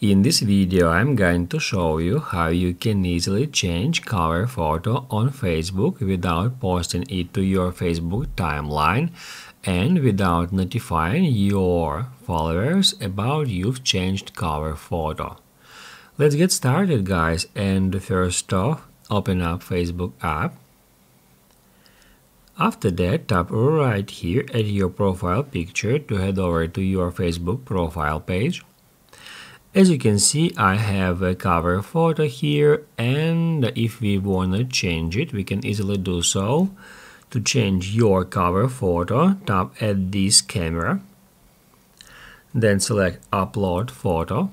In this video I'm going to show you how you can easily change cover photo on Facebook without posting it to your Facebook timeline and without notifying your followers about you've changed cover photo. Let's get started guys and first off open up Facebook app. After that tap right here at your profile picture to head over to your Facebook profile page. As you can see, I have a cover photo here and if we want to change it, we can easily do so. To change your cover photo, tap at this camera, then select upload photo.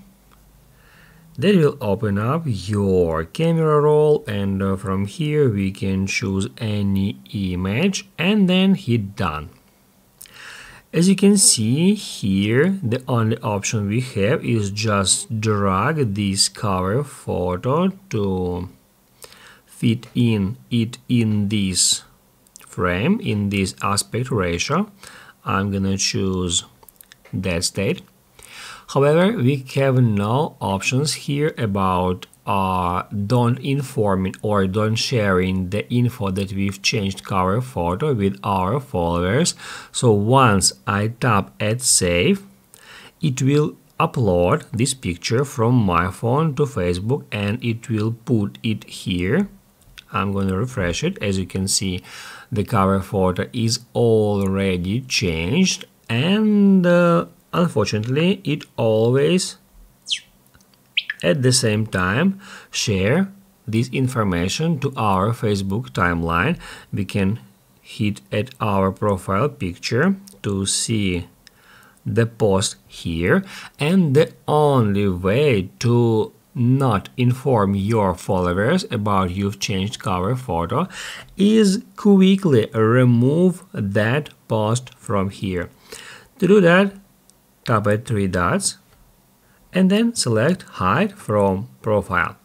That will open up your camera roll and uh, from here we can choose any image and then hit done. As you can see here, the only option we have is just drag this cover photo to fit in it in this frame, in this aspect ratio. I'm gonna choose that state. However, we have no options here about uh, don't informing or don't sharing the info that we've changed cover photo with our followers. So once I tap add save, it will upload this picture from my phone to Facebook and it will put it here. I'm going to refresh it. As you can see, the cover photo is already changed and uh, unfortunately it always at the same time, share this information to our Facebook timeline. We can hit at our profile picture to see the post here and the only way to not inform your followers about you've changed cover photo is quickly remove that post from here. To do that, tap at three dots and then select Hide from Profile.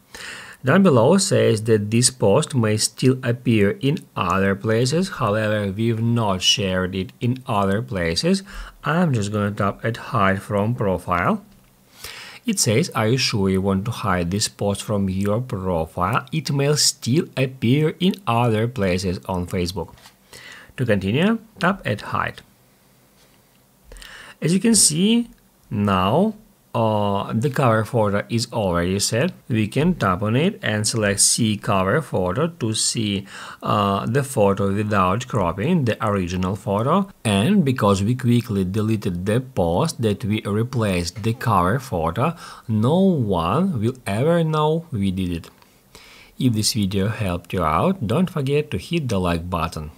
Down below says that this post may still appear in other places, however, we've not shared it in other places. I'm just going to tap at Hide from Profile. It says, are you sure you want to hide this post from your profile? It may still appear in other places on Facebook. To continue, tap at Hide. As you can see, now uh, the cover photo is already set. We can tap on it and select see cover photo to see uh, the photo without cropping the original photo. And because we quickly deleted the post that we replaced the cover photo no one will ever know we did it. If this video helped you out don't forget to hit the like button